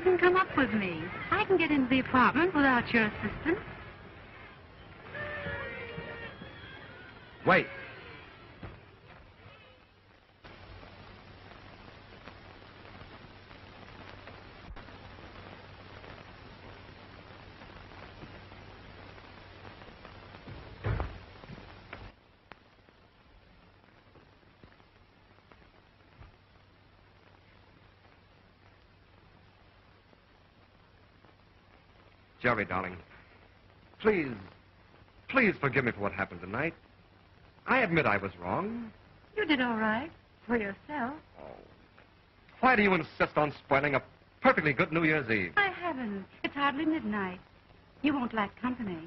You needn't come up with me. I can get into the apartment without your assistance. Wait. Jerry, darling, please, please forgive me for what happened tonight. I admit I was wrong. You did all right for yourself. Oh. Why do you insist on spoiling a perfectly good New Year's Eve? I haven't. It's hardly midnight. You won't lack company.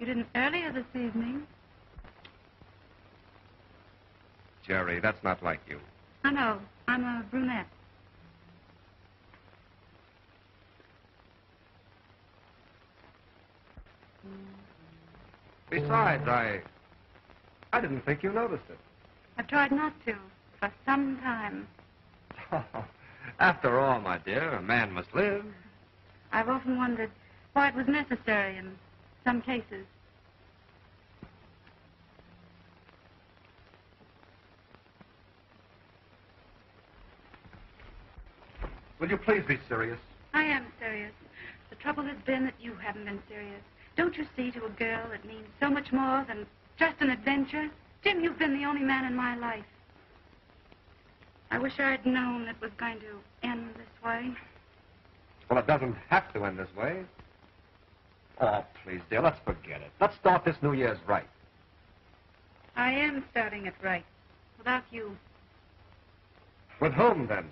You didn't earlier this evening. Jerry, that's not like you. I know. I'm a brunette. Besides, I. I didn't think you noticed it. I've tried not to for some time. After all, my dear, a man must live. I've often wondered why it was necessary in some cases. Will you please be serious? I am serious. The trouble has been that you haven't been serious. Don't you see, to a girl, it means so much more than just an adventure? Jim, you've been the only man in my life. I wish I'd known it was going to end this way. Well, it doesn't have to end this way. Oh, please, dear, let's forget it. Let's start this New Year's right. I am starting it right. Without you. With whom, then?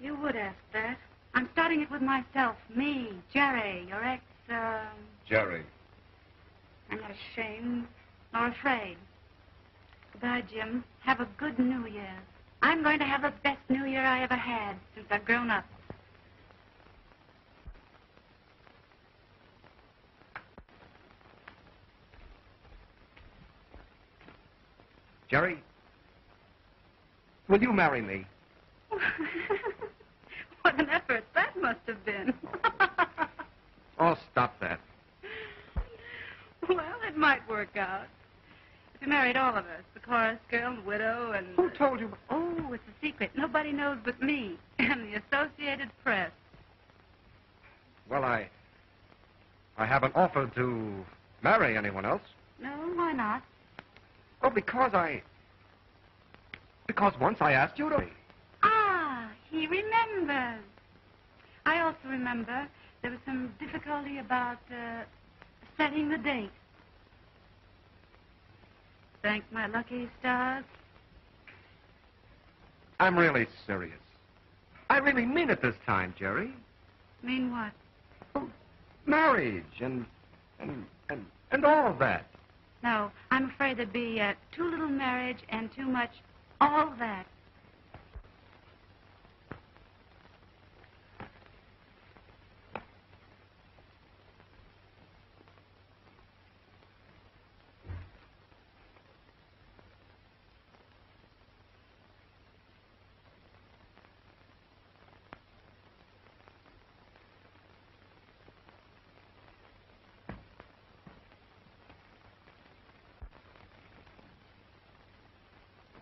You would ask that. I'm starting it with myself. Me, Jerry, your ex, um... Jerry. I'm not ashamed nor afraid. Goodbye, Jim. Have a good New Year. I'm going to have the best New Year I ever had since I've grown up. Jerry, will you marry me? what an effort that must have been. Oh, stop that. well, it might work out. If you married all of us, the chorus girl and widow and... Who told you? Oh, it's a secret. Nobody knows but me and the Associated Press. Well, I. I haven't offered to marry anyone else. No, why not? Oh, because I. Because once I asked you to. Ah, he remembers. I also remember there was some difficulty about uh, setting the date. Thank my lucky stars. I'm really serious. I really mean it this time, Jerry. Mean what? Oh, marriage and and and and all of that. No, I'm afraid there'd be uh, too little marriage and too much all that.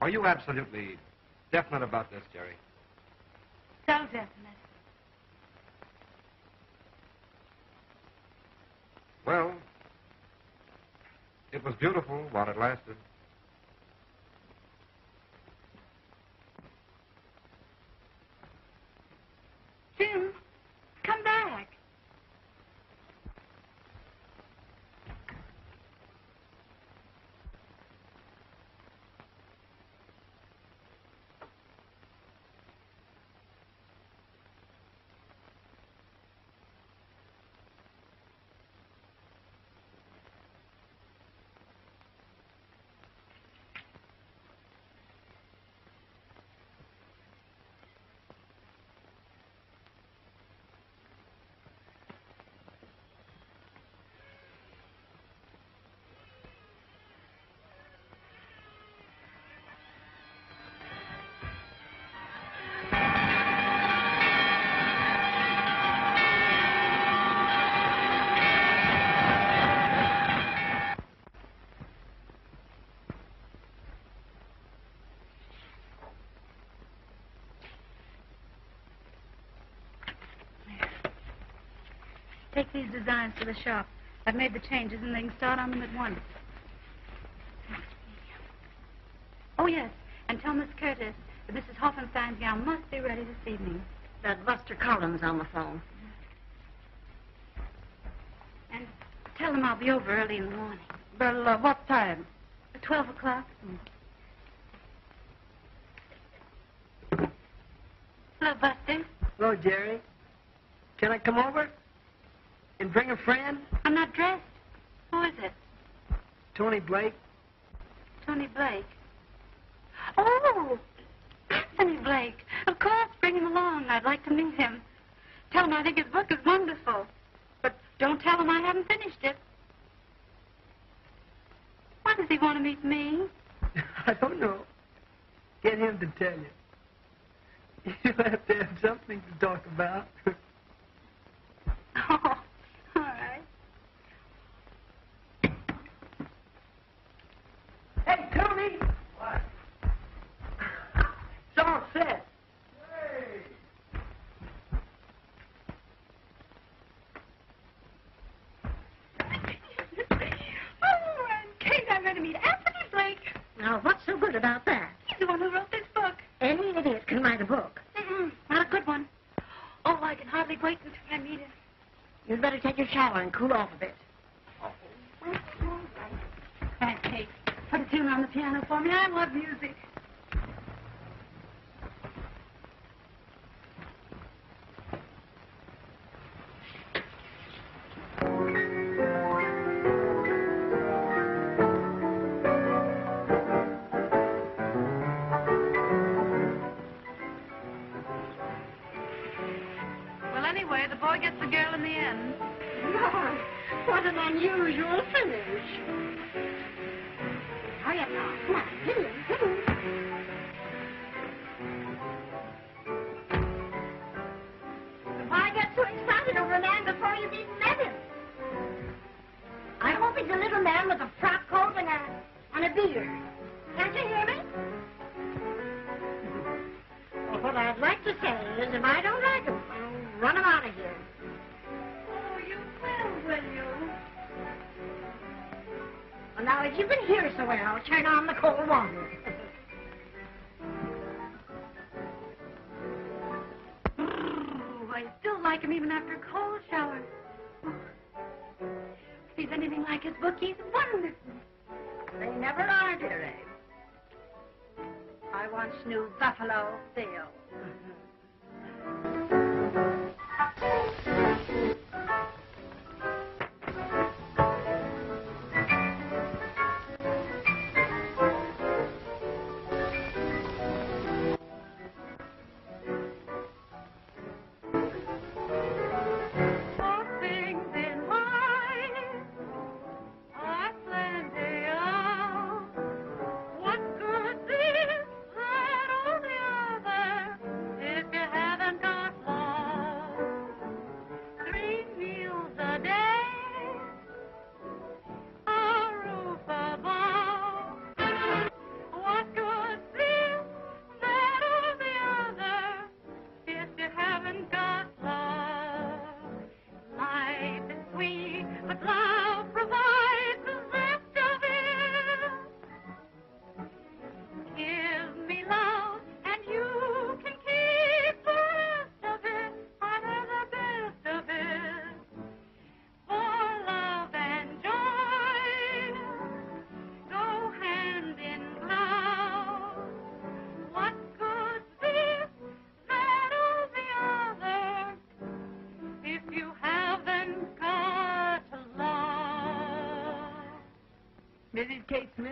Are you absolutely definite about this, Jerry? So definite. Well, it was beautiful while it lasted. These designs to the shop. I've made the changes, and they can start on them at once. Oh, yes. And tell Miss Curtis that Mrs. Hoffenstein's gown must be ready this evening. That Buster Collins on the phone. And tell them I'll be over early in the morning. Well, uh, what time? At 12 o'clock. Hello, Buster. Hello, Jerry. Can I come over? And bring a friend? I'm not dressed. Who is it? Tony Blake. Tony Blake. Oh, Anthony Blake. Of course, bring him along. I'd like to meet him. Tell him I think his book is wonderful. But don't tell him I haven't finished it. Why does he want to meet me? I don't know. Get him to tell you. You'll have to have something to talk about. Oh, all right. hey, Tony! What? It's all set. oh, and Kate, I'm going to meet Anthony Blake. Now, what's so good about that? He's the one who wrote this book. Any idiot can write a book. Mm-mm, not a good one. Oh, I can hardly wait until I meet him. You'd better and cool off a bit. Thanks, Kate. Put a tune on the piano for me. I love music.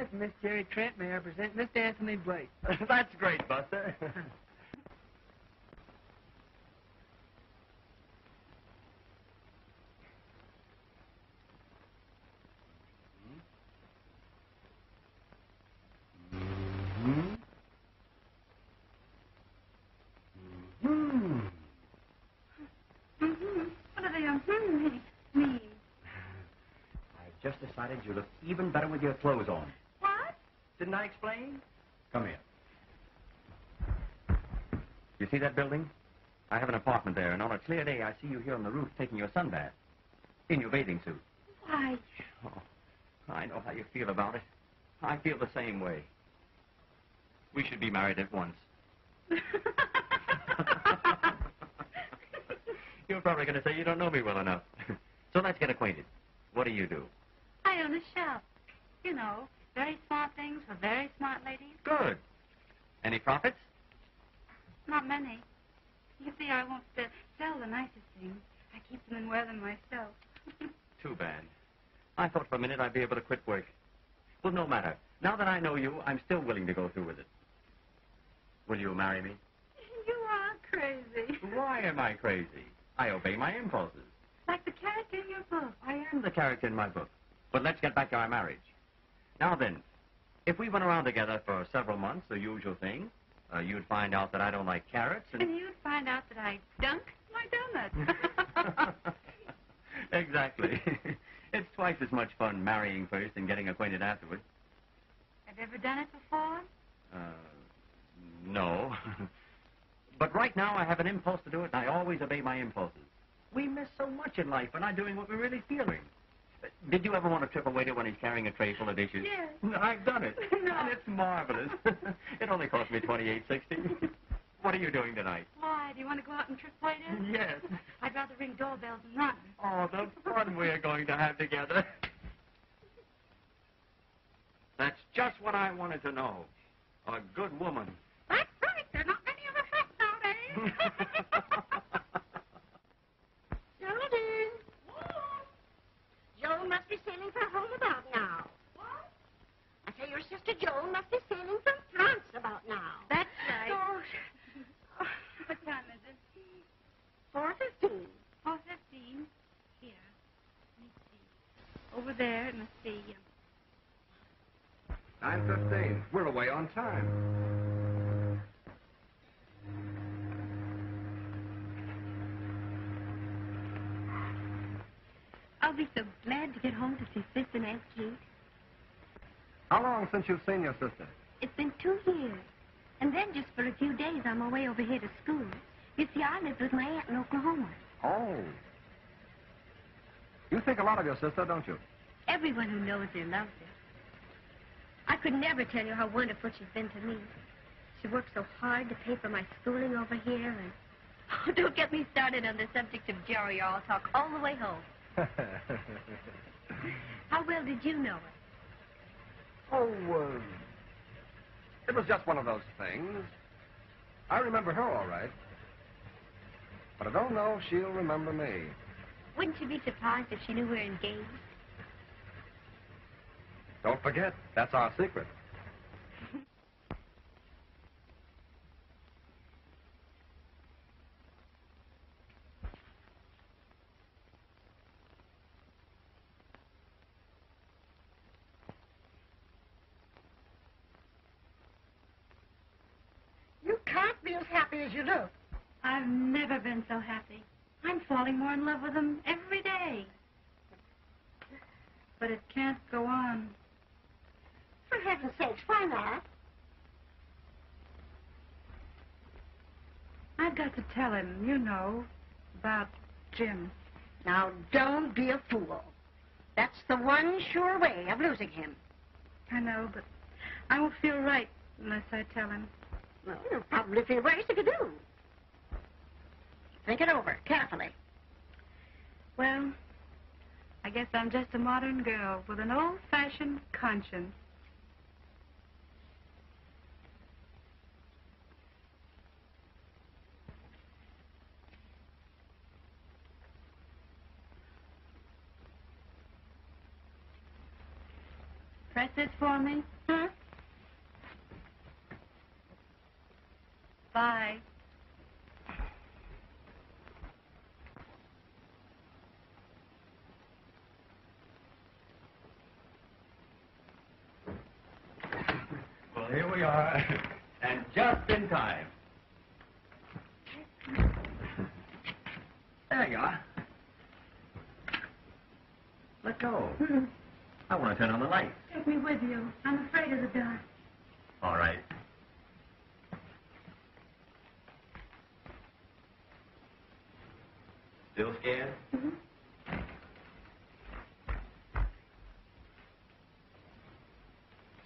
Smith and Miss Jerry Trent, may I present Mr. Anthony Blake? That's great, Buster. Hmm? Hmm. Mm-hmm. What are they um, hmm. I've just decided you look even better with your clothes on. What? Didn't I explain? Come here. You see that building? I have an apartment there, and on a clear day, I see you here on the roof taking your sunbath. in your bathing suit. Why, Oh, I know how you feel about it. I feel the same way. We should be married at once. You're probably going to say you don't know me well enough. so let's get acquainted. What do you do? I own a shop. You know, very smart things for very smart ladies. Good. Any profits? Not many. You see, I won't uh, sell the nicest things. I keep them and wear them myself. Too bad. I thought for a minute I'd be able to quit work. Well, no matter. Now that I know you, I'm still willing to go through with it. Will you marry me? you are crazy. Why am I crazy? I obey my impulses. Like the character in your book. I am the character in my book. But let's get back to our marriage. Now then, if we went around together for several months, the usual thing, uh, you'd find out that I don't like carrots and... And you'd find out that I dunk my donuts. exactly. it's twice as much fun marrying first and getting acquainted afterward. Have you ever done it before? Uh, no. but right now I have an impulse to do it, and I always obey my impulses. We miss so much in life by not doing what we're really feeling. Did you ever want to trip a waiter when he's carrying a tray full of dishes? Yes. No, I've done it. No. And it's marvelous. it only cost me twenty-eight sixty. what are you doing tonight? Why? Do you want to go out and trick waiters? Yes. I'd rather ring doorbells than run. Oh, the fun we're going to have together. That's just what I wanted to know. A good woman. That's right. There are not many of us left nowadays. Geraldine. Joan must be sailing for home about now. What? I say your sister Joan must be sailing from France about now. That's right. So, what time is it? four fifteen. Four fifteen. Here. Let me see. Over there, it must be. uh, 9.15. We're away on time. I'll be so glad to get home to see Sis and Aunt Kate. How long since you've seen your sister? It's been two years. And then just for a few days, I'm away over here to school. You see, I lived with my aunt in Oklahoma. Oh. You think a lot of your sister, don't you? Everyone who knows her loves her. I could never tell you how wonderful she's been to me. She worked so hard to pay for my schooling over here, and... Oh, don't get me started on the subject of Jerry, or I'll talk all the way home. How well did you know her? oh, uh, it was just one of those things. I remember her all right. But I don't know if she'll remember me. Wouldn't you be surprised if she knew we're engaged? Don't forget, that's our secret. You can't be as happy as you look. I've never been so happy. I'm falling more in love with him every day. But it can't go on. For heaven's sakes, why not? I've got to tell him, you know, about Jim. Now, don't be a fool. That's the one sure way of losing him. I know, but I won't feel right unless I tell him. Well, you'll probably feel worse if you do. Think it over carefully. Well, I guess I'm just a modern girl with an old-fashioned conscience. Press this for me. Huh? Bye. here we are. and just in time. There you are. Let go. I want to turn on the light. Take me with you. I'm afraid of the dark. All right. Still scared? Mm -hmm.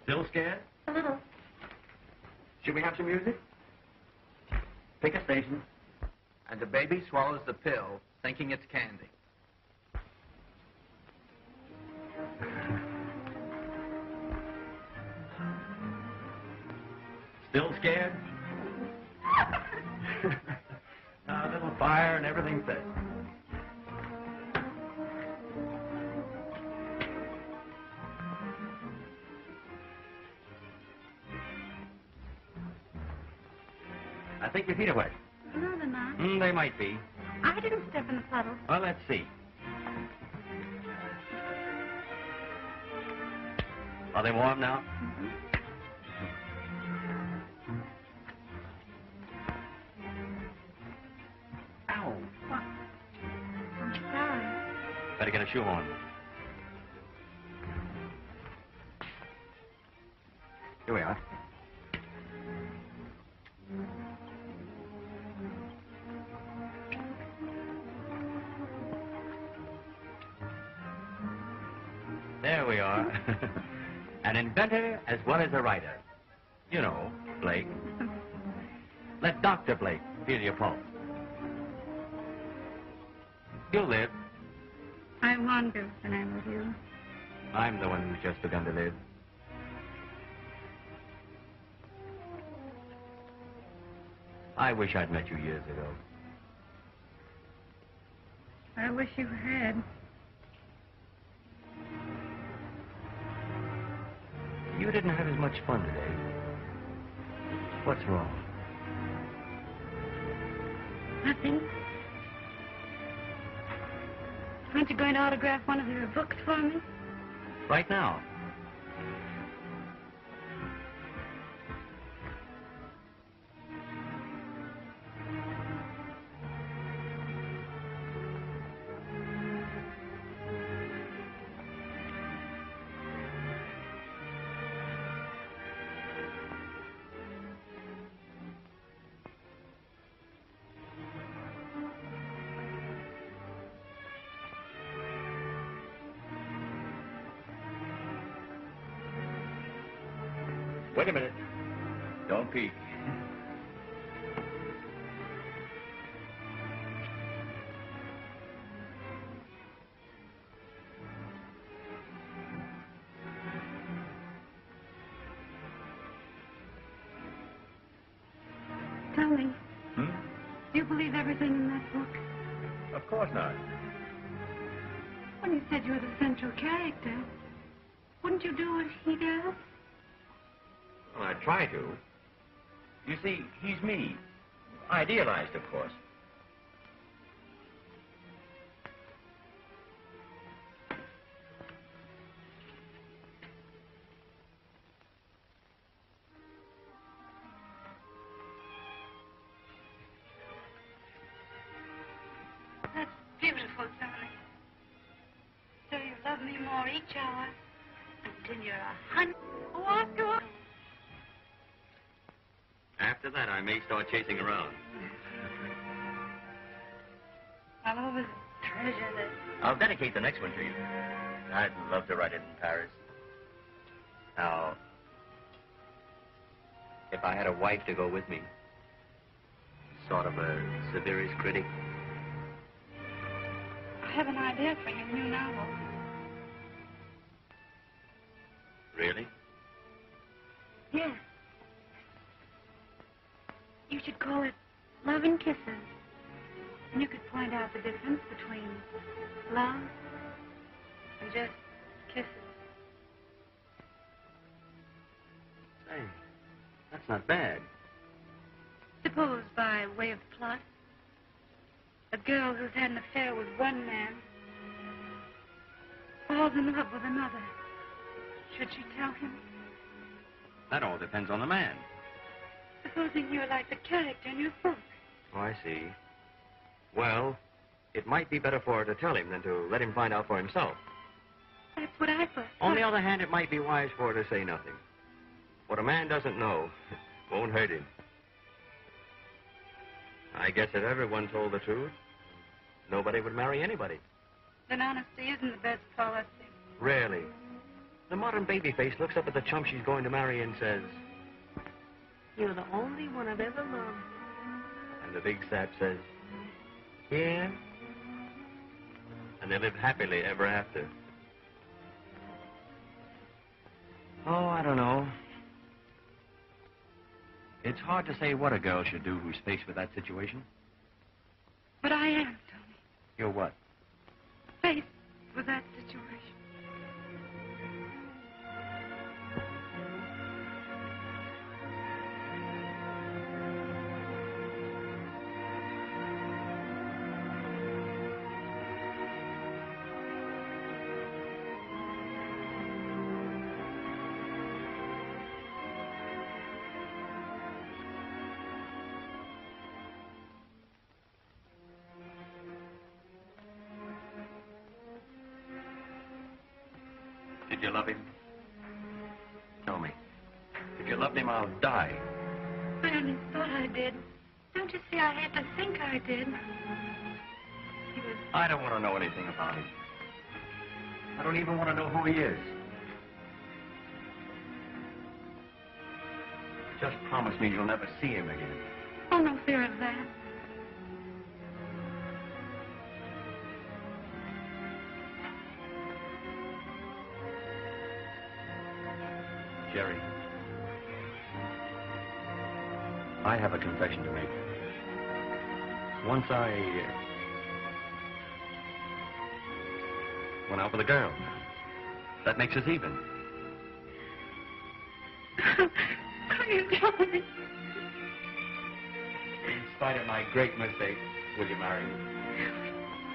Still scared? Should we have some music? Pick a station. And the baby swallows the pill, thinking it's candy. Still scared? a little fire and everything's set. Think your feet are wet. No, they're not. Mm, they might be. I didn't step in the puddle. Well, let's see. Are they warm now? Ow. What? I'm sorry. Better get a shoe on. Well as a writer. You know, Blake. Let Dr. Blake feel your pulse. You'll live. I to when I'm with you. I'm the one who's just begun to live. I wish I'd met you years ago. I wish you had. Much fun today. What's wrong? Nothing. Aren't you going to autograph one of your books for me? Right now. Wait a minute. Don't peek. Me. Idealized, of course. May start chasing around. I'll always treasure this. I'll dedicate the next one to you. I'd love to write it in Paris. Now, if I had a wife to go with me, sort of a severest critic, I have an idea for your new novel. really? Should she tell him? That all depends on the man. Supposing you're like the character in your book. Oh, I see. Well, it might be better for her to tell him than to let him find out for himself. That's what I thought. On the other hand, it might be wise for her to say nothing. What a man doesn't know won't hurt him. I guess if everyone told the truth, nobody would marry anybody. Then honesty isn't the best policy. Rarely. The modern babyface looks up at the chump she's going to marry and says, You're the only one I've ever loved. And the big sap says, Yeah. And they live happily ever after. Oh, I don't know. It's hard to say what a girl should do who's faced with that situation. But I am, Tony. You're what? Faced with that situation. Did. He was I don't want to know anything about him. I don't even want to know who he is. Just promise me you'll never see him again. Oh, no fear of that. Jerry. I have a confession to make. Once I uh, went out with a girl. That makes us even. oh, you. In spite of my great mistake, will you marry me?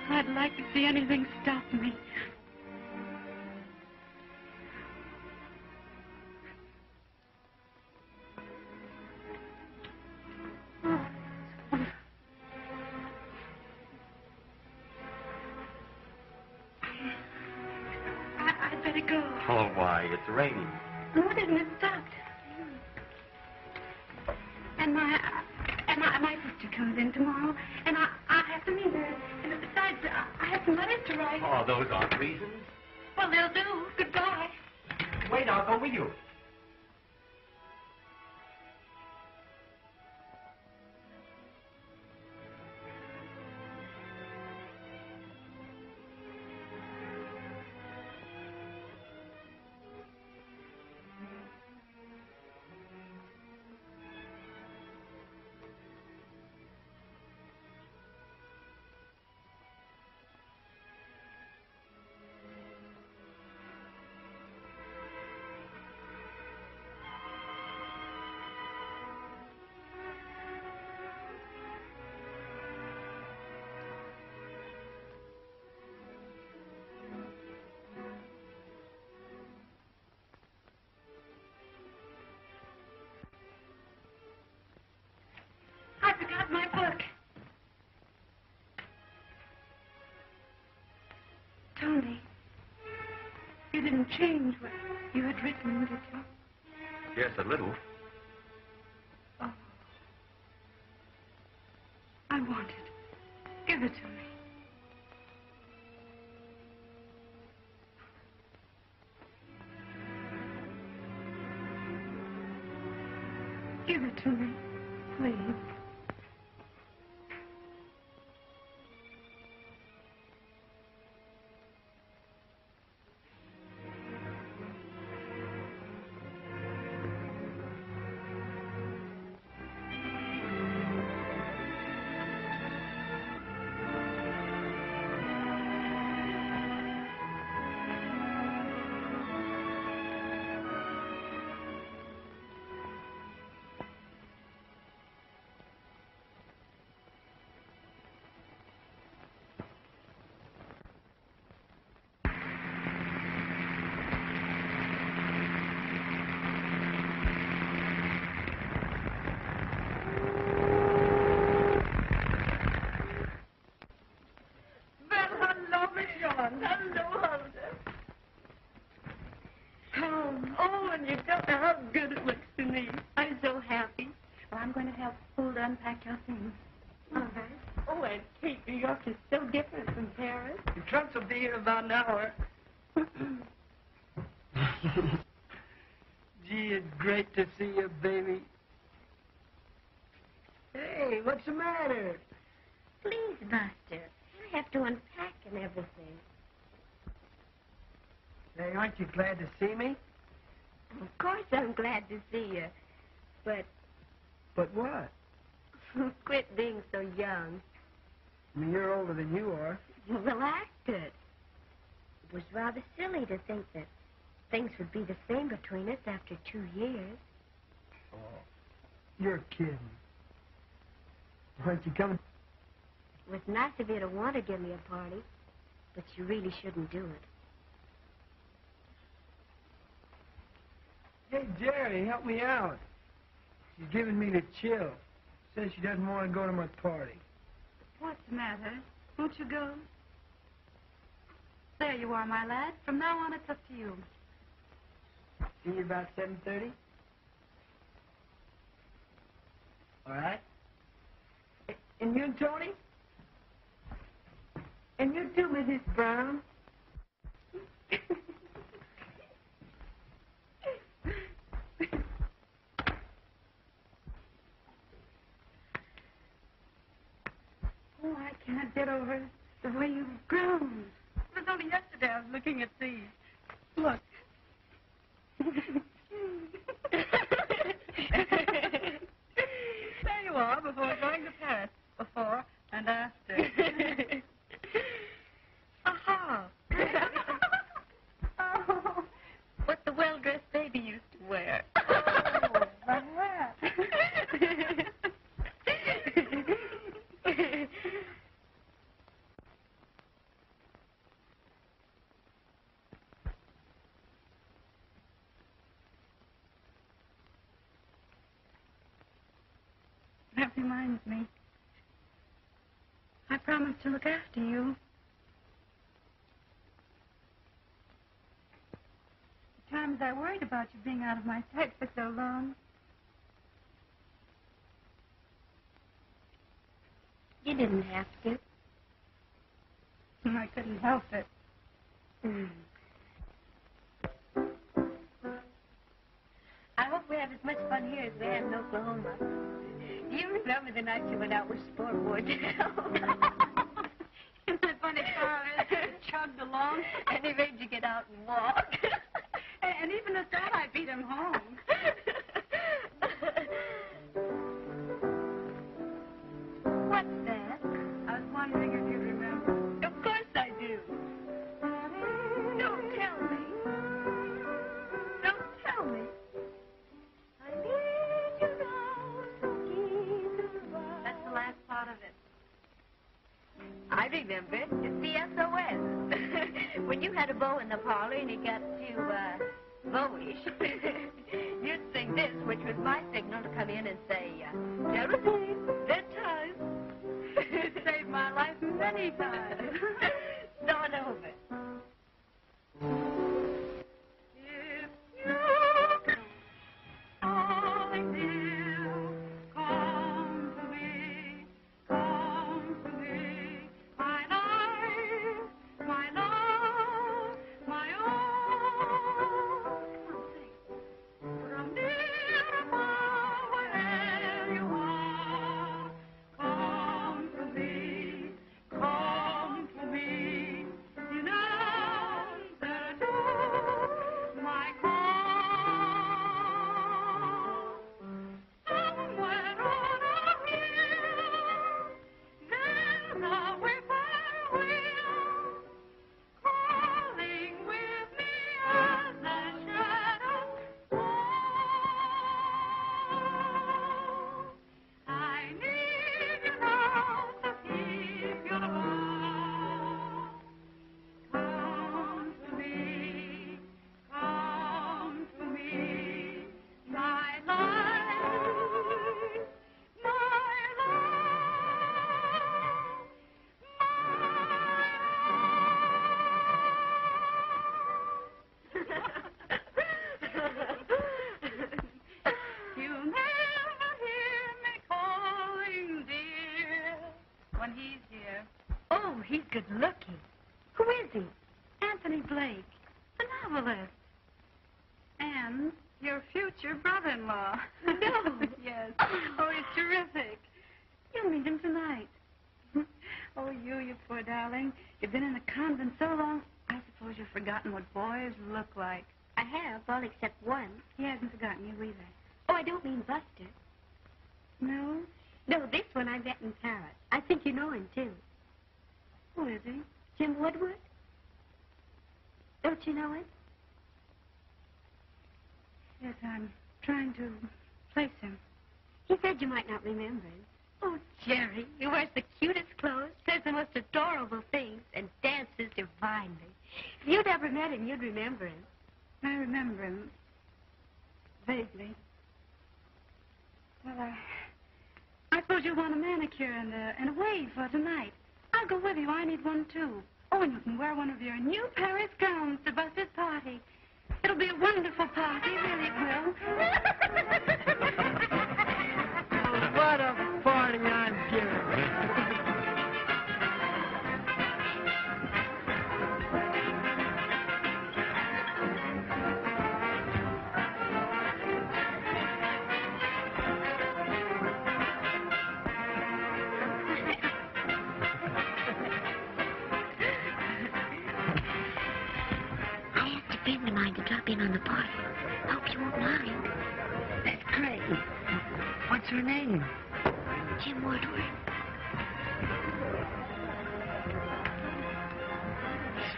I'd like to see anything stop me. You didn't change what you had written, did you? Yes, a little. And you don't know how good it looks to me. I'm so happy. Well, I'm going to help Hulda unpack your things. All right. Oh, and Kate, New York is so different from Paris. The trunks will be here about an hour. Gee, it's great to see you, baby. Hey, what's the matter? Please, Buster. I have to unpack and everything. Hey, aren't you glad to see me? Of course I'm glad to see you. But But what? quit being so young. I mean, you're older than you are. Well, acted. It was rather silly to think that things would be the same between us after two years. Oh, you're kidding. Aren't you coming? It was nice of you to want to give me a party, but you really shouldn't do it. Hey, Jerry, help me out. She's giving me the chill. Says she doesn't want to go to my party. What's the matter? Won't you go? There you are, my lad. From now on, it's up to you. See you about 7.30? All right? And you Tony? And you too, Mrs. Brown? Oh, I can't get over the way you've grown. It was only yesterday I was looking at these. Look. there you are, before going to Paris. Before and after. Aha! oh, what the well-dressed baby used to wear. oh, the hat. That reminds me. I promised to look after you. The times I worried about you being out of my sight for so long. You didn't have to. I couldn't help it. Hmm. I hope we have as much fun here as we had in Oklahoma. Do you remember the night you went out with Sport look like. I have, all except one. He hasn't forgotten you either. Mine to drop in on the party. Hope you won't mind. That's great. What's her name? Jim Woodward.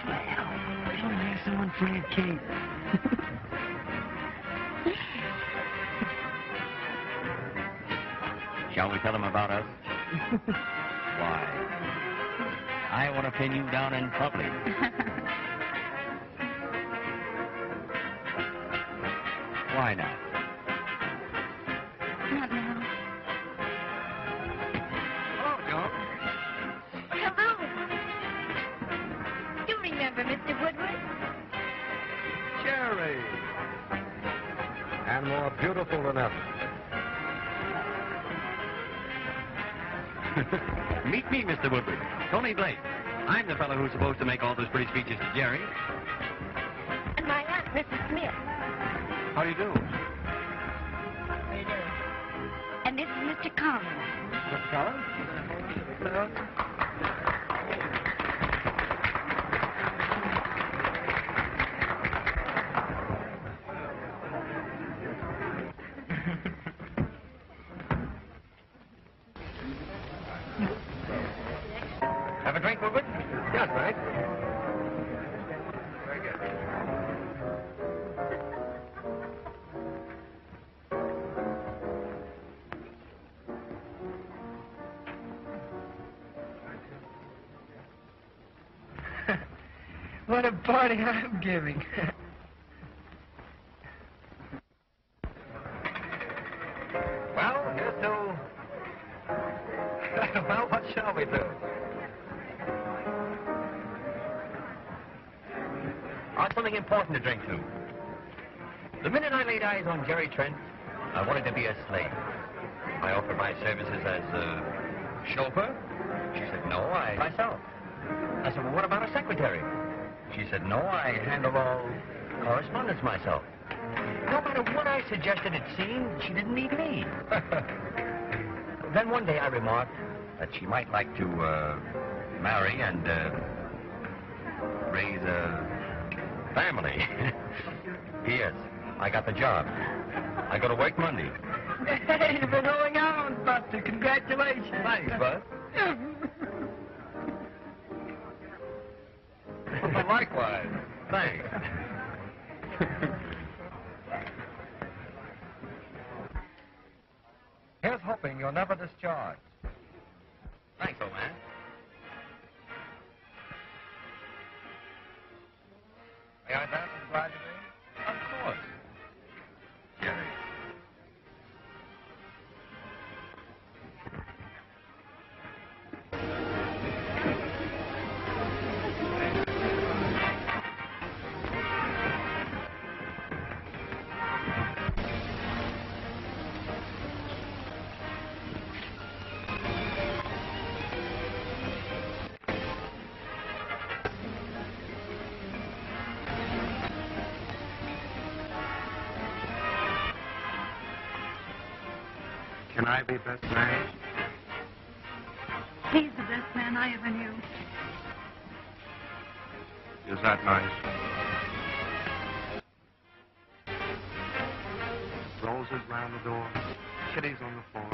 Swell. Tell her I have someone for Aunt Kate. Shall we tell them about us? Why? I want to pin you down in public. Tony Blake. I'm the fellow who's supposed to make all those pretty speeches to Jerry. And my aunt, Mrs. Smith. How do you do? And this is Mr. Collins. Mr. Collins? Well, here's to... well, what shall we do? I've something important to drink to. The minute I laid eyes on Jerry Trent, I wanted to be a slave. I offered my services as a chauffeur. She said, no, I myself. I said, well, what about a secretary? She said, no, I handle all correspondence myself. No matter what I suggested, it seemed she didn't need me. then one day I remarked that she might like to uh, marry and uh, raise a family. P.S. I got the job. I go to work Monday. hey, you've been holding on, Buster. Congratulations. Thanks, Bud. Likewise. Thanks. Here's hoping you're never discharged. Thanks, old man. May I dance with bride to I be best man? He's the best man I ever knew. Is that nice? Roses round the door, kitties on the floor.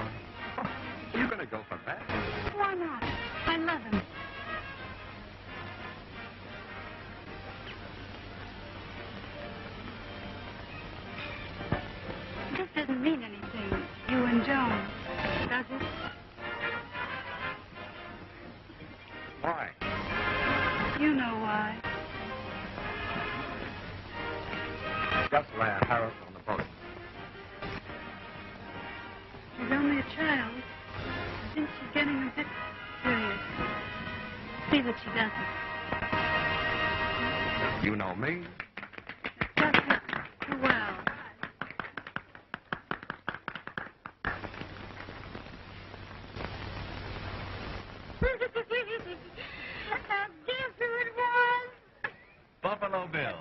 See that she doesn't. You know me. Just too well. Guess who it was? Buffalo Bill.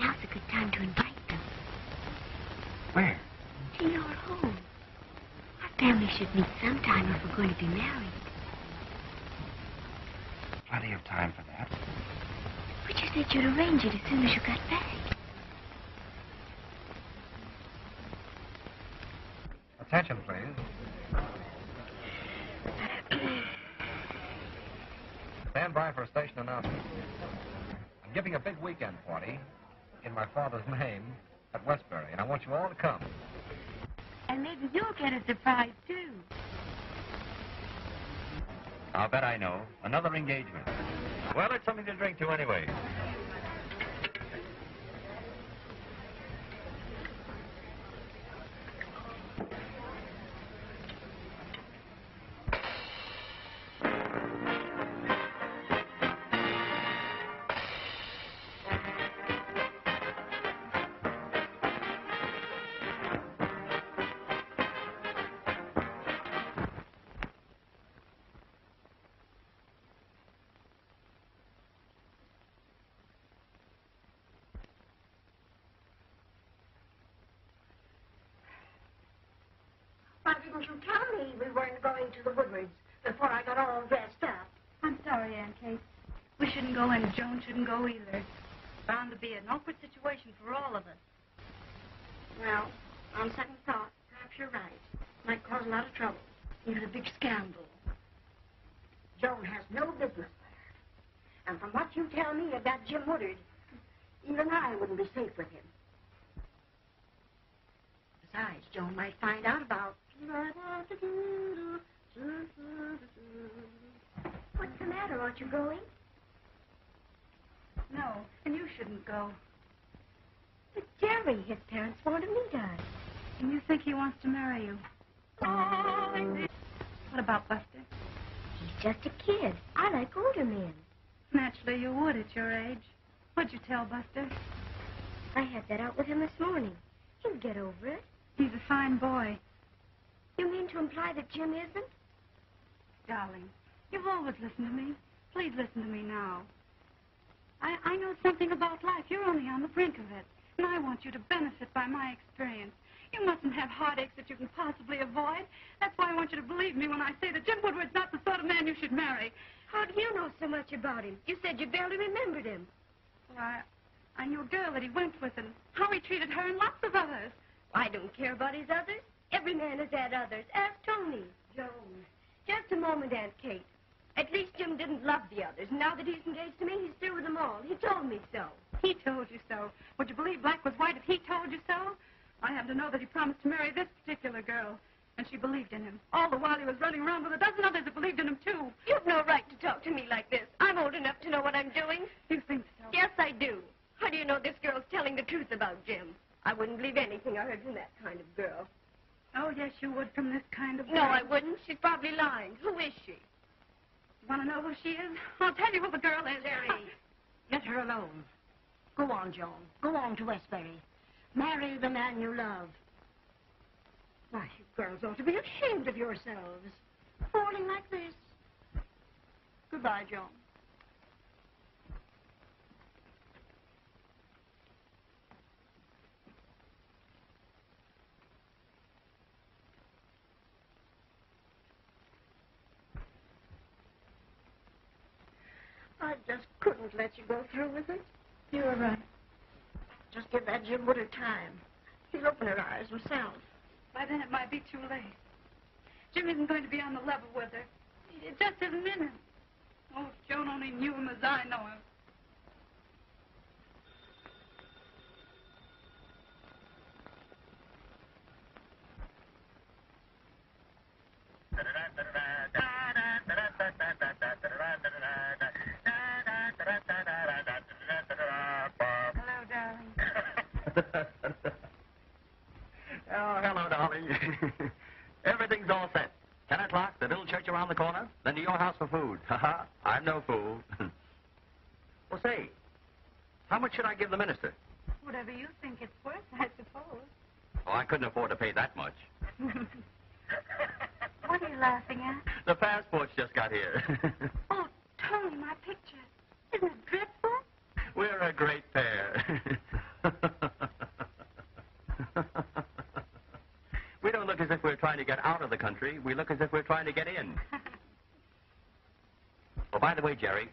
Now's a good time to invite them Where? to your home. Our family should meet sometime if we're going to be married. Plenty of time for that. But you said you'd arrange it as soon as you got back. Attention, please. Stand by for a station announcement. I'm giving a big weekend party in my father's name at Westbury, and I want you all to come. And maybe you'll get a surprise, too. I'll bet I know. Another engagement. Well, it's something to drink to anyway. Besides, Joan might find out about. What's the matter? Aren't you going? No, and you shouldn't go. But Jerry, his parents want to meet us. And you think he wants to marry you? What about Buster? He's just a kid. I like older men. Naturally, you would at your age. What'd you tell Buster? I had that out with him this morning. He'll get over it. He's a fine boy. You mean to imply that Jim isn't? Darling, you've always listened to me. Please listen to me now. I, I know something about life. You're only on the brink of it. And I want you to benefit by my experience. You mustn't have heartaches that you can possibly avoid. That's why I want you to believe me when I say that Jim Woodward's not the sort of man you should marry. How do you know so much about him? You said you barely remembered him. Well, I, I knew a girl that he went with and how he treated her and lots of others. I don't care about his others. Every man has had others. Ask Tony. Joan. Just a moment, Aunt Kate. At least Jim didn't love the others. Now that he's engaged to me, he's through with them all. He told me so. He told you so. Would you believe black was white if he told you so? I happen to know that he promised to marry this particular girl. And she believed in him. All the while he was running around with a dozen others that believed in him, too. You've no right to talk to me like this. I'm old enough to know what I'm doing. You think so? Yes, I do. How do you know this girl's telling the truth about Jim? I wouldn't believe anything I heard from that kind of girl. Oh, yes, you would from this kind of girl. No. I wouldn't. She's probably lying. Who is she? You Want to know who she is? I'll tell you who the girl is. Jerry, let her alone. Go on, Joan. Go on to Westbury. Marry the man you love. Why, you girls ought to be ashamed of yourselves. Falling like this. Goodbye, Joan. I just couldn't let you go through with it. You were right. Just give that Jim Woodward time. He'll open her eyes himself. By then it might be too late. Jim isn't going to be on the level with her. It just isn't in him. Oh, if Joan only knew him as I know him. oh, hello, darling. Everything's all set. Ten o'clock, the little church around the corner, then to your house for food. Ha ha, I'm no fool. well, say, how much should I give the minister? Whatever you think it's worth, I suppose. Oh, I couldn't afford to pay that much. what are you laughing at? The passports just got here. Oh, Tony, my picture. Isn't it dreadful? We're a great pair. we don't look as if we're trying to get out of the country. We look as if we're trying to get in. Oh, by the way, Jerry,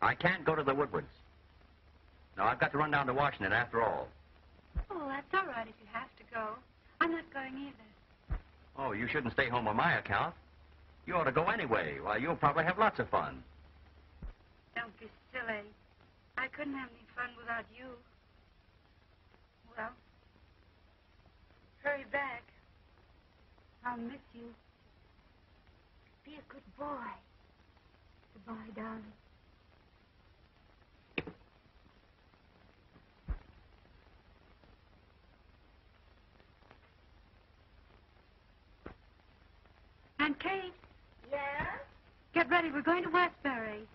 I can't go to the Woodwards. No, I've got to run down to Washington after all. oh, that's all right if you have to go. I'm not going either. Oh, you shouldn't stay home on my account. You ought to go anyway. Why, you'll probably have lots of fun. Don't be silly. I couldn't have any fun without you. Well, hurry back. I'll miss you. Be a good boy. Goodbye, darling. Aunt Kate, Yeah? get ready. We're going to Westbury.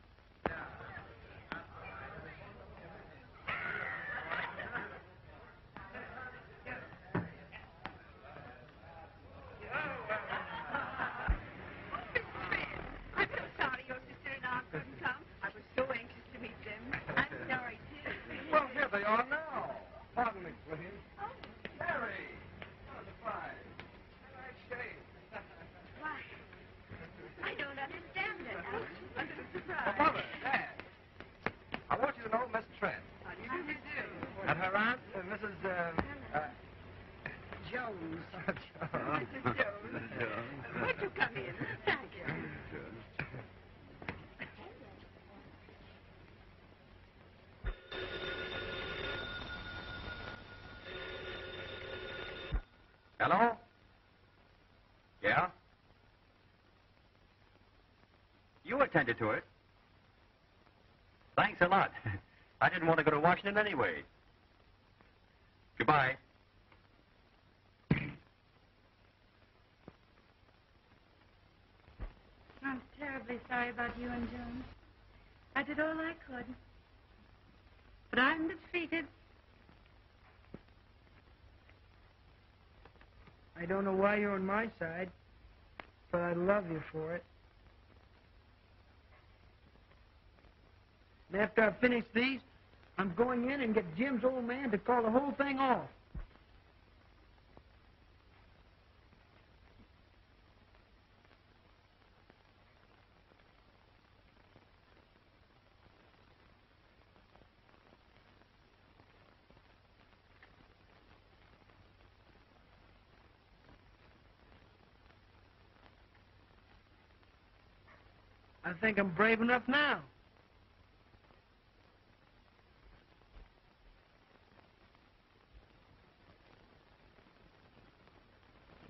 I'm so sorry your sister and aunt couldn't come. I was so anxious to meet them. I'm sorry, too. Well, here they are now. Pardon me, please. Mary. Oh, surprise. Nice shave. Why? I don't understand it. I'm a little surprised. Well, Mother, Dad. I want you to know Miss Trent. How do you do? And her aunt, uh, Mrs. Uh, uh, Jones. Mrs. Jones. Won't you come in? Thank you. Hello? Yeah? You attended to it. Thanks a lot. I didn't want to go to Washington anyway. Goodbye. I'm terribly sorry about you and Joan. I did all I could. But I'm defeated. I don't know why you're on my side, but I love you for it. And after I finish these, I'm going in and get Jim's old man to call the whole thing off. I think I'm brave enough now.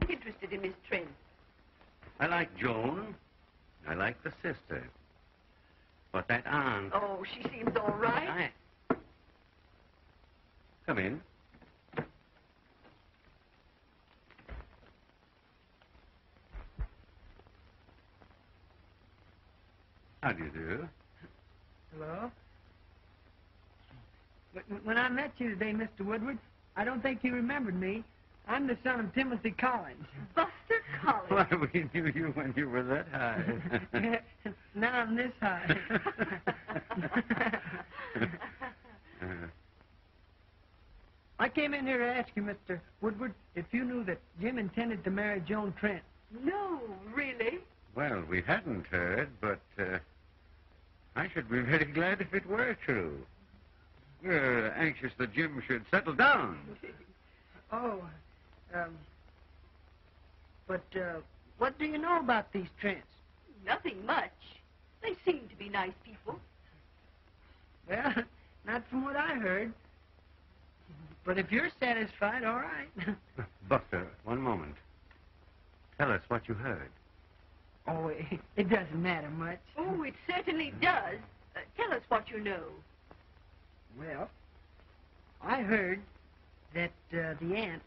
Interested in Miss Trent. I like Joan. I like the sister. But that aunt. Oh, she seems all right. I... Come in. How do you do? Hello? Wh- When I met you today, Mr. Woodward, I don't think you remembered me. I'm the son of Timothy Collins. Buster Collins. Why, we knew you when you were that high. now I'm this high. I came in here to ask you, Mr. Woodward, if you knew that Jim intended to marry Joan Trent. no, really? well, we hadn't heard, but uh, I should be very glad if it were true. We're anxious that Jim should settle down. Oh, um, but uh, what do you know about these Trents? Nothing much. They seem to be nice people. Well, not from what I heard. But if you're satisfied, all right. Buster, one moment. Tell us what you heard. oh, it, it doesn't matter much. Oh, it certainly does. Uh, tell us what you know. Well, I heard that uh, the aunt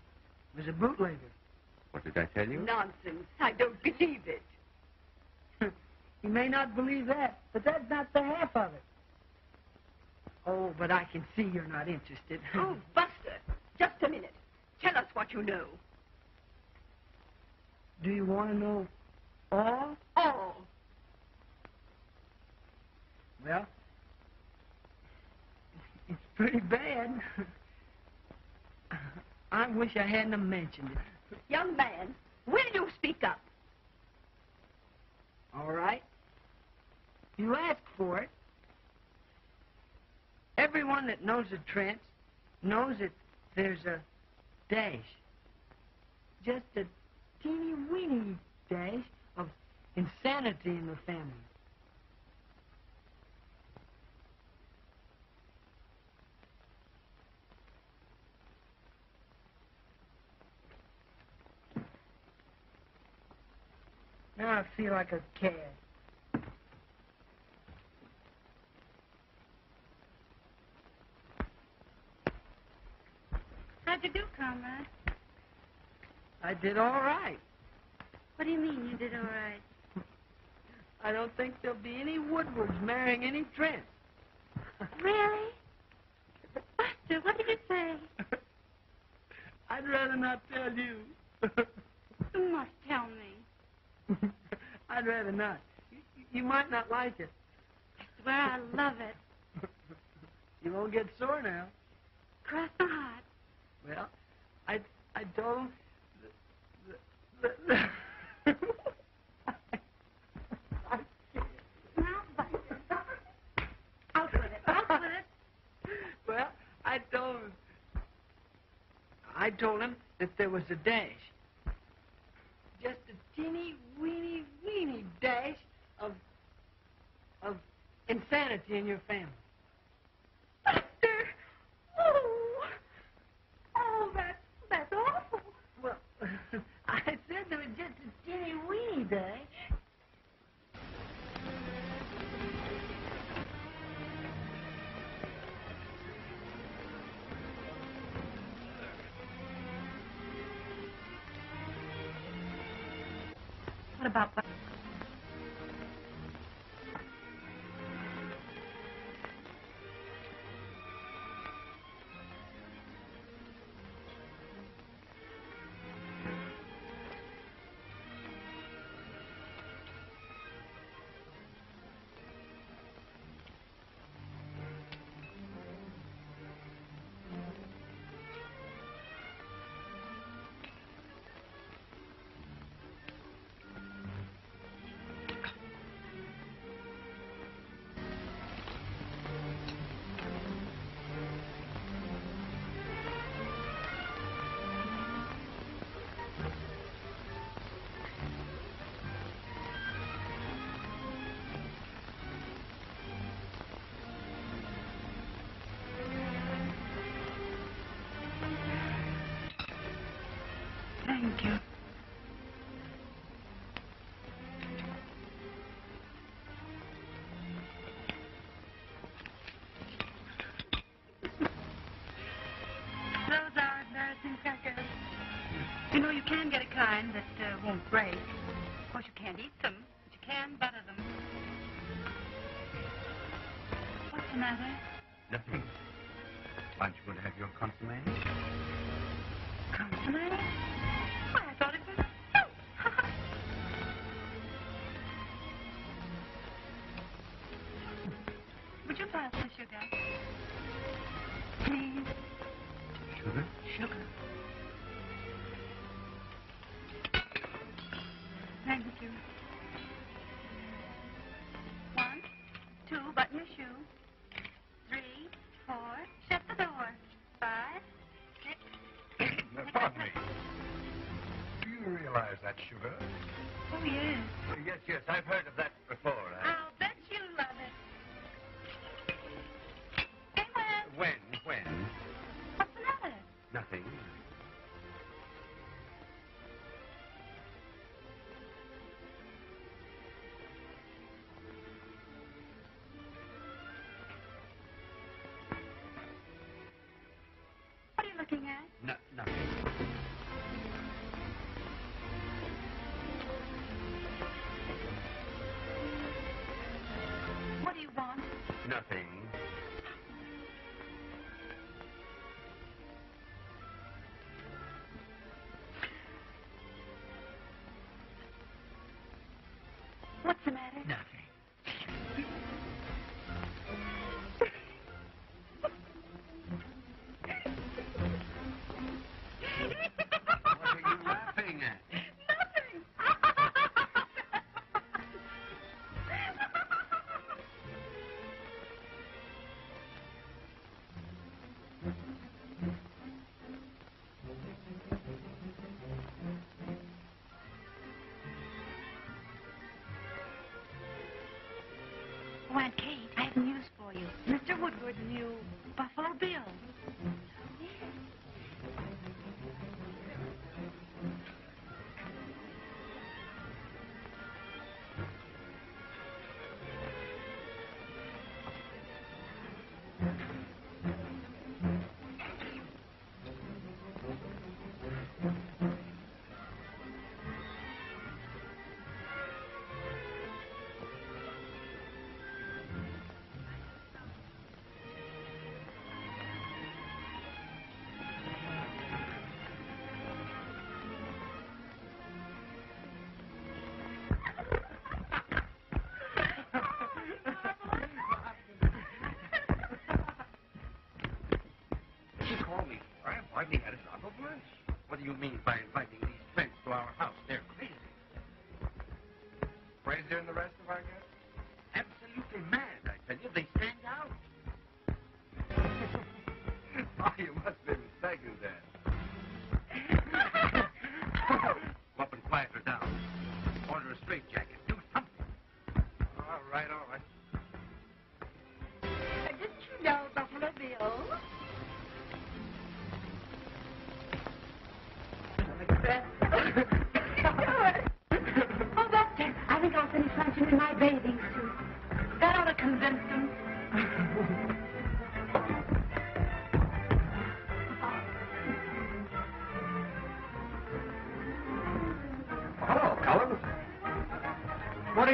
was a bootlegger. What did I tell you? Nonsense. I don't believe it. You may not believe that, but that's not the half of it. Oh, but I can see you're not interested. Oh, Buster, just a minute. Tell us what you know. Do you want to know all? All. Well, it's pretty bad. I wish I hadn't mentioned it. Young man, will you speak up? All right? You asked for it. Everyone that knows the Trents knows that there's a dash. Just a teeny weeny dash of insanity in the family. Now I feel like a cad. How'd you do, comrade? I did all right. What do you mean you did all right? I don't think there'll be any Woodwards marrying any Trent. Really? Buster, what did you say? I'd rather not tell you. You must tell me. I'd rather not. You, you might not like it. I swear I love it. You won't get sore now. Cross my heart. Well, I I told. The, the, the I can't. Now, Buster. Out with it. Out with it. well, I told him. I told him that there was a dash. Just a teeny weeny weeny dash of of insanity in your family. Buster! Oh! Oh, that's, that's awful. Well, I said there was just a teeny weeny dash. What about What's the matter? Nothing. Aren't you going to have your consommé? Consommé? the matter? Nothing. Aunt Kate, I have news for you. Mr. Woodward knew Buffalo Bill.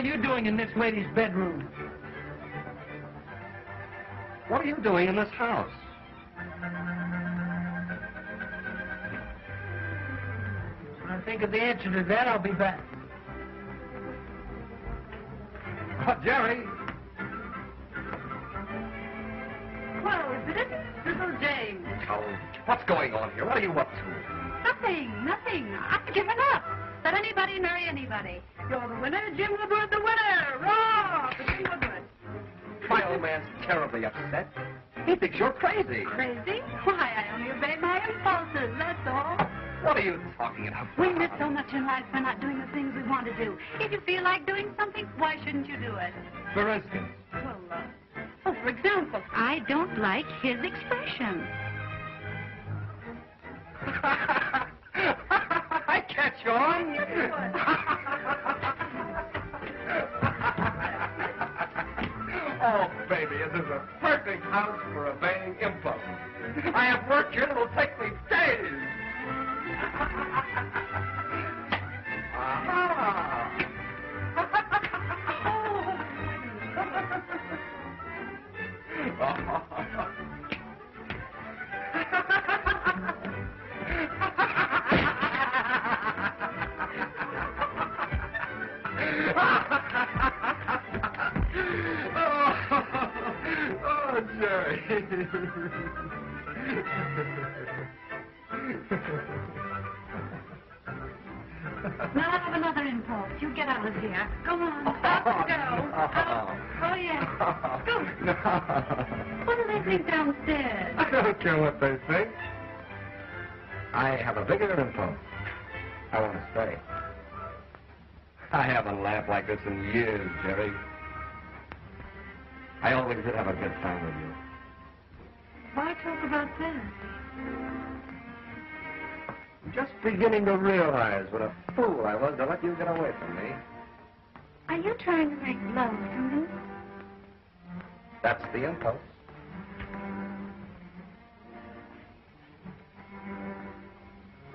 are you doing in this lady's bedroom? What are you doing in this house? When I think of the answer to that, I'll be back. Oh, baby, this is a perfect house for a vain impulse. I have worked here that'll take me days. care what they think. I have a bigger impulse. I want to stay. I haven't laughed like this in years, Jerry. I always did have a good time with you. Why talk about that? I'm just beginning to realize what a fool I was to let you get away from me. Are you trying to make love to me? That's the impulse.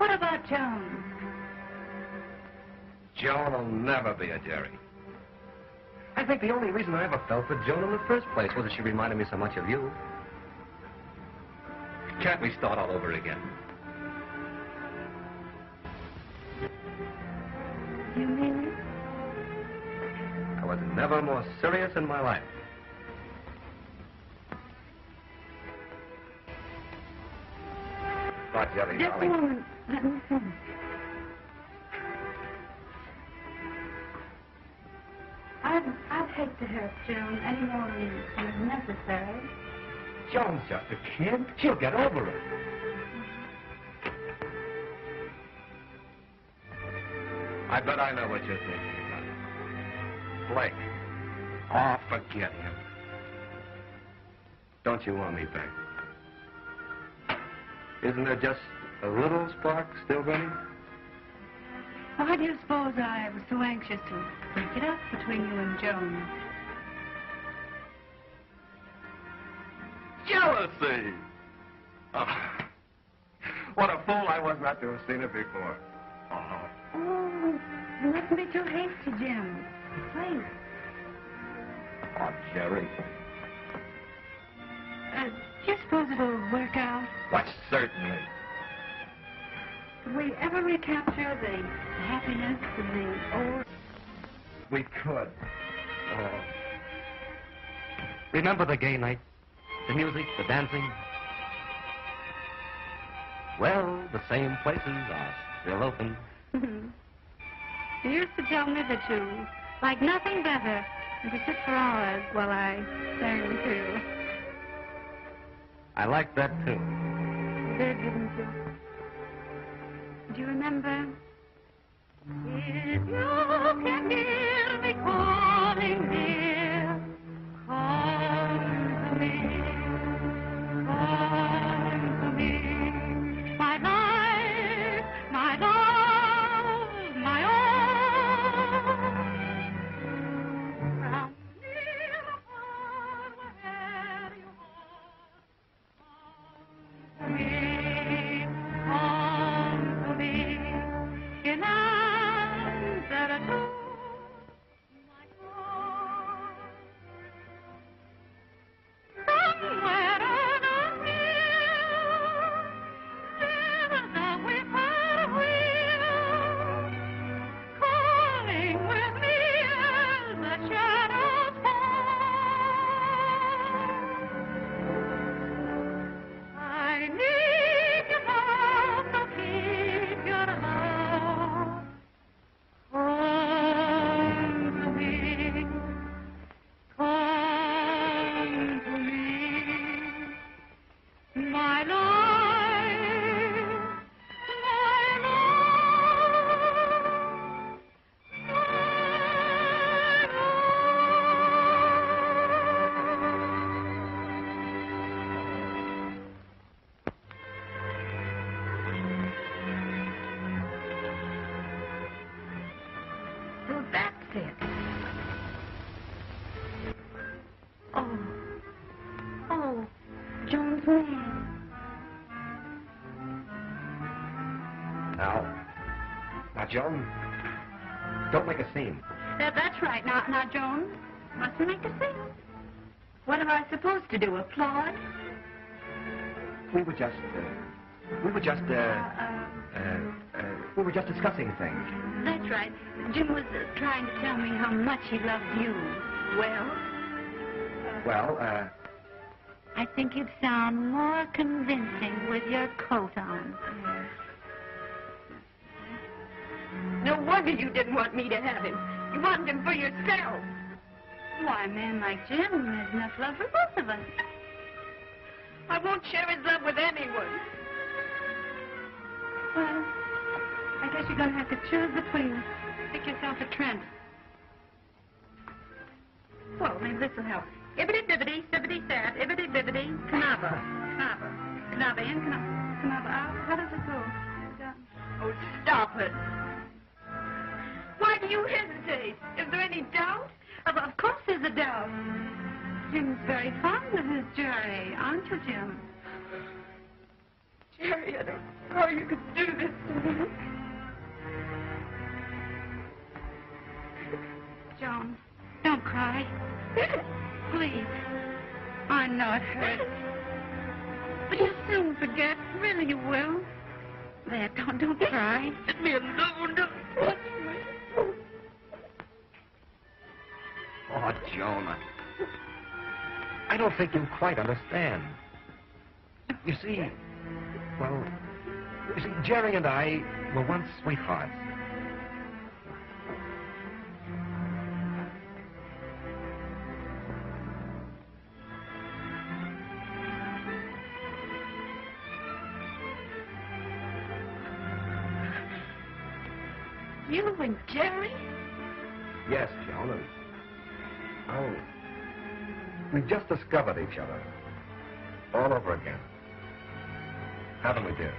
What about Joan? Joan will never be a Jerry. I think the only reason I ever fell for Joan in the first place was that she reminded me so much of you. Can't we start all over again? You mean it? I was never more serious in my life. Not Jerry, Just a darling. moment. I'd, I'd hate to hurt Joan any more than necessary. Joan's just a kid. She'll get over it. I bet I know what you're thinking about. Blake. Oh, forget him. Don't you want me back? Isn't there just a little spark still burning? Why do you suppose I was so anxious to break it up between you and Joan? Jealousy! Oh, what a fool I was not to have seen it before. Oh, Oh, you mustn't be too hasty, Jim. Please. oh Jerry. Uh, do you suppose it'll work out? Why, certainly. We ever recapture the happiness of the old... We could. Oh. Remember the gay nights? The music, the dancing? Well, the same places are still open. you used to tell me that you like nothing better than to sit for hours while I sang to you. I like that, too. You did, didn't you? Do you remember? If you can hear me calling, dear, come to me, Joan, don't make a scene. That, that's right. Now, now, Joan, mustn't make a scene. What am I supposed to do? Applaud? We were just, uh, we were just, uh, uh, uh, we were just discussing things. That's right. Jim was uh, trying to tell me how much he loved you. Well, Well, uh, I think you'd sound more convincing with your coat on. Wonder you didn't want me to have him. You wanted him for yourself. Why, a man like Jim has enough love for both of us. I won't share his love with anyone. Well, I guess you're going to have to choose between us. Pick yourself a Trent. Well, maybe this will help. Ibbity bibbity, sibbity sab, ibbity bibbity, canaba, canaba, canaba in, canaba, canaba out. How does it go? Oh, stop it. Why do you hesitate? Is there any doubt? Of, of course there's a doubt. Jim's very fond of his Jerry, aren't you, Jim? Jerry, I don't know how you could do this to me. Joan, don't cry. Please. I know it hurts. But you'll soon forget. Really, you will. There, don't, don't cry. Let me alone. Don't touch me. Oh, Joan, I, don't think you quite understand. You see, well, you see, Jerry and I were once sweethearts. You and Jerry? Yes, Joan, oh, we've just discovered each other all over again. Haven't we, dear?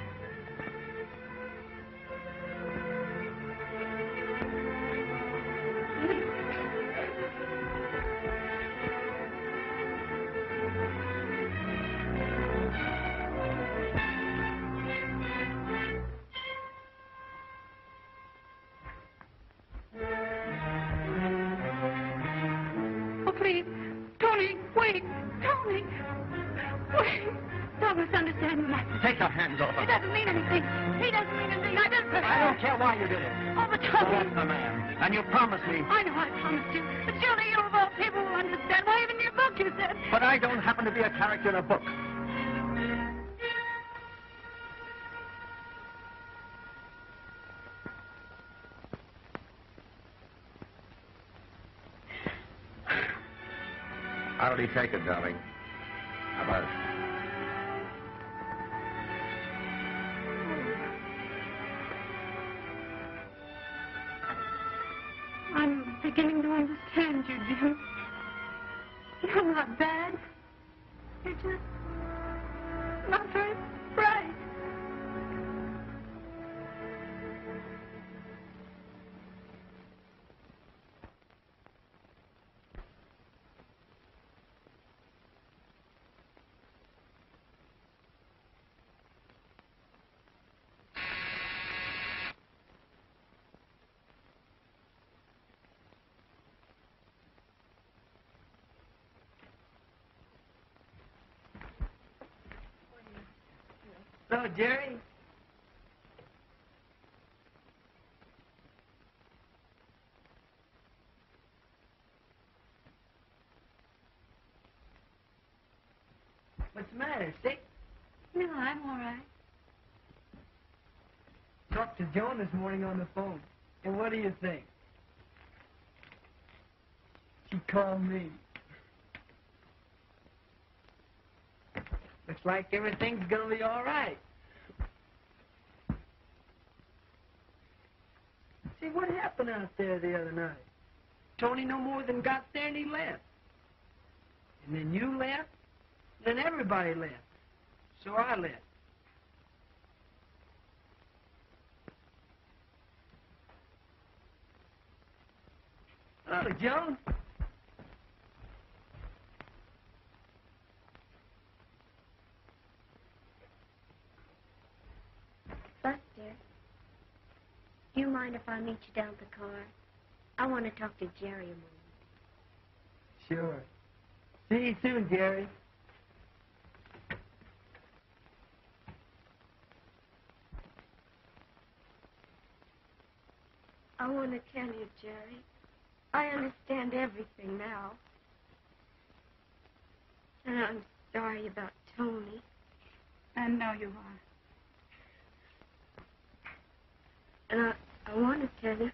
How did he take it, darling? Hello, Jerry. What's the matter, sick? No, I'm all right. Talked to Joan this morning on the phone. And what do you think? She called me. Looks like everything's gonna be all right. See, what happened out there the other night? Tony no more than got there and he left. And then you left. And Then everybody left. So I left. Hello, Joan. Buster, do you mind if I meet you down at the car? I want to talk to Jerry a moment. Sure. See you soon, Jerry. I want to tell you, Jerry. I understand everything now. And I'm sorry about Tony. I know you are. and I, I want to tell you.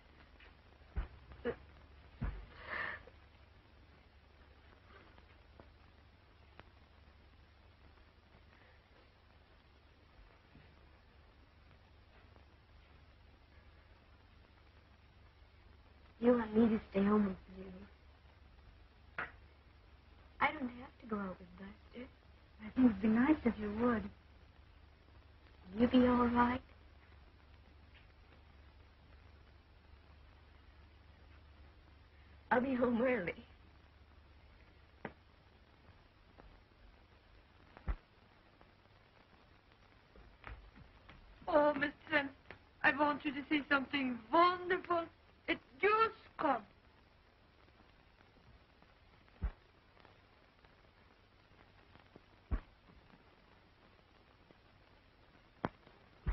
You want me to stay home with you. I don't have to go out with Buster. I think it'd be nice if you would. You be all right? I'll be home early. Oh, Miss Trent, I want you to see something wonderful. It just come.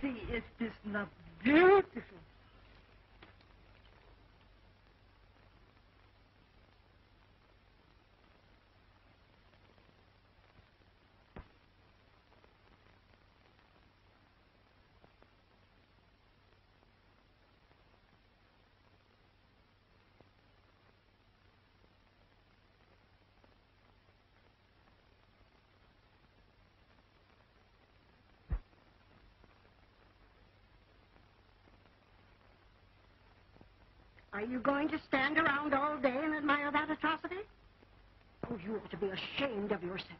See, is this not beautiful? Are you going to stand around all day and admire that atrocity? Oh, you ought to be ashamed of yourself.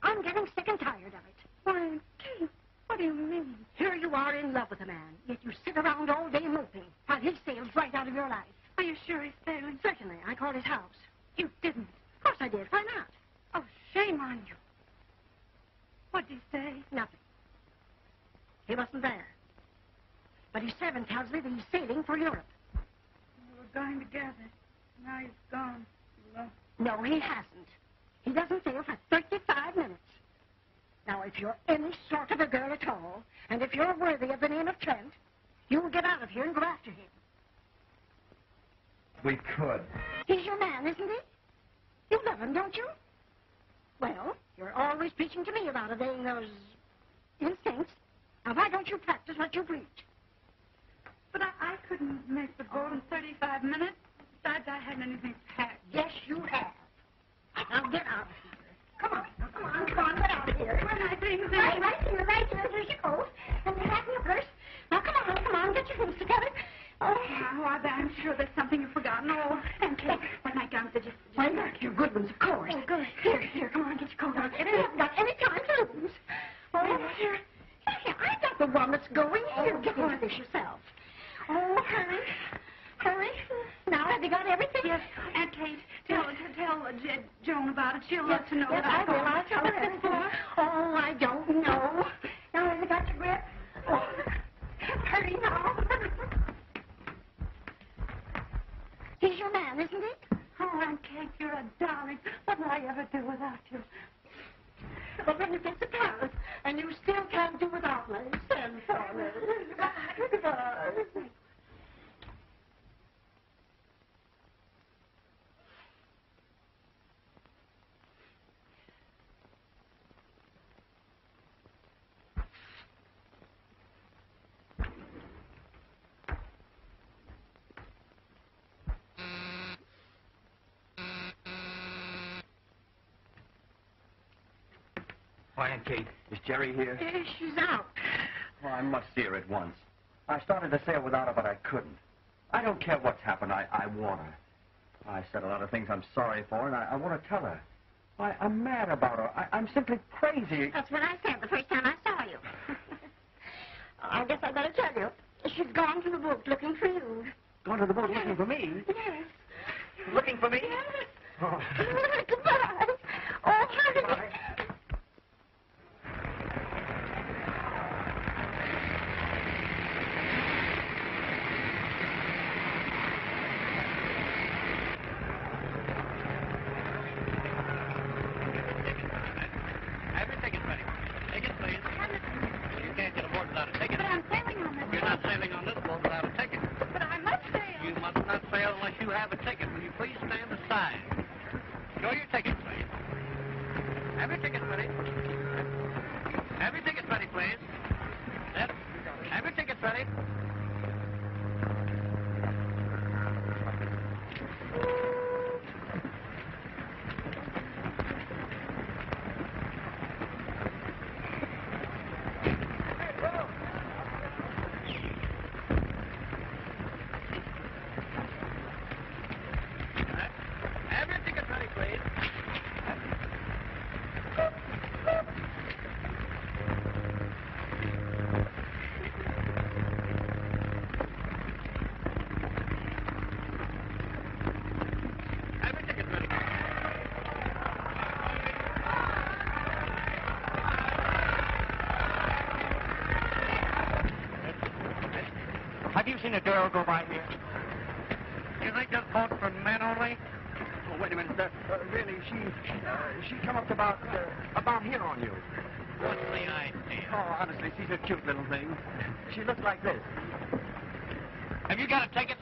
I'm getting sick and tired of it. Why, Kate, what do you mean? Here you are in love with a man, yet you sit around all day moping while he sails right out of your life. Are you sure he's sailing? Certainly, I called his house. You didn't. Of course I did. Why not? Oh, shame on you. What did he say? Nothing. He wasn't there. But his servant tells me that he's sailing for Europe. We were going together. Now he's gone. Well, No, he hasn't. He doesn't sail for 35 minutes. Now, if you're any sort of a girl at all, and if you're worthy of the name of Trent, you'll get out of here and go after him. We could. He's your man, isn't he? You love him, don't you? Well, you're always preaching to me about obeying those instincts. Now, why don't you practice what you preach? But I, I couldn't make the boat in 35 minutes. Besides, I hadn't anything packed. Yes, you have. Now, get out of here. Come on. Now, come on, come on, get out of here. Where are my things? Right, right here, right here. Here's your coat. And your hat and your purse. Now, come on, come on, get your things together. Oh, Oh, I, I'm sure there's something you've forgotten. Oh, Kate, what my guns did you... Why, look, your good ones, of course. Oh, good. Here, here, come on, get your coat on. We haven't got any time to lose. Oh, here. Here, here, I got the one that's going. Here, oh, get this yourself. Oh, hurry. Hurry. Now, have you got everything? Yes, Aunt Kate, tell, tell uh, J- Joan about it. She'll Yes, love to know yes, that I will. I'll tell her everything. Oh, I don't know. Now, have you got your grip? Oh, hurry now. He's your man, isn't he? Oh, Aunt Kate, you're a darling. What would I ever do without you? But when you get to Paris and you still can't do without me, send for me. Goodbye Aunt Kate, is Jerry here? Eh, She's out. Well, I must see her at once. I started to say it without her, but I couldn't. I don't care what's happened. I, I want her. I said a lot of things I'm sorry for, and I, I want to tell her. I, I'm mad about her. I, I'm simply crazy. That's what I said the first time I saw you. I guess I better tell you. She's gone to the boat looking for you. Going to the boat looking for me? Yes. Looking for me? Yes. Oh. Goodbye. Oh, hurry. Have your ticket ready. Ticket, please. You can't get aboard without a ticket. But I'm sailing on this. You're not sailing on this boat without a ticket. But I must sail. You must not sail unless you have a ticket. Will you please stand aside? Show your ticket, please. Seen a girl go by here? You think this boat's for men only? Oh, wait a minute, sir. Uh, really, she uh, she come up about uh, about here on you. What's the idea? Oh, honestly, she's a cute little thing. She looks like this. Have you got a ticket?